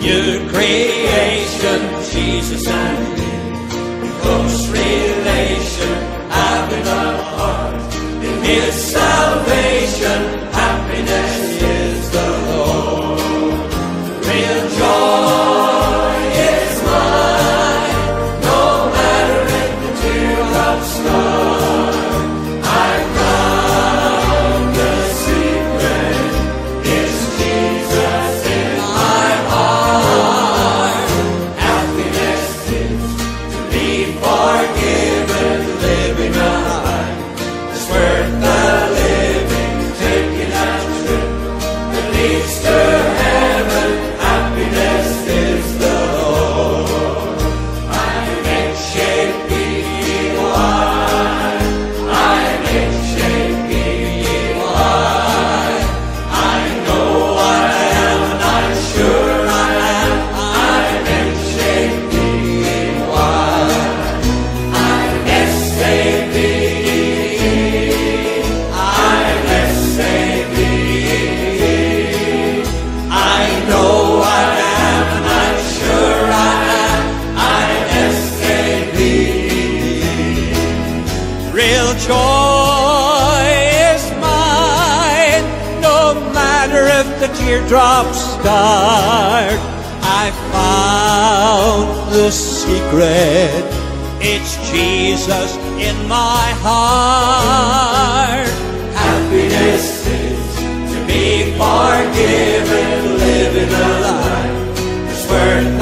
New creation, Jesus and me. Close relation, a heart. In His salvation, happiness is the Lord. Real joy is mine, no matter if the teardrops start. Joy is mine. No matter if the teardrops start, I found the secret. It's Jesus in my heart. Happiness is to be forgiven, living a life that's worth